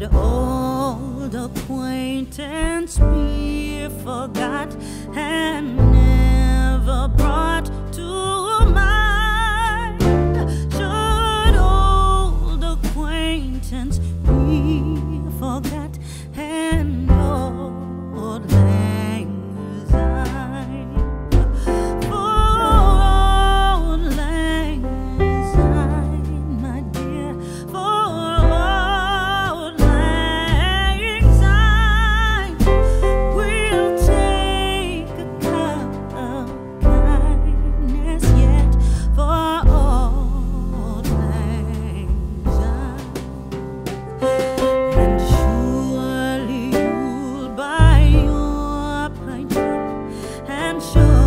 But old acquaintance be forgot and 数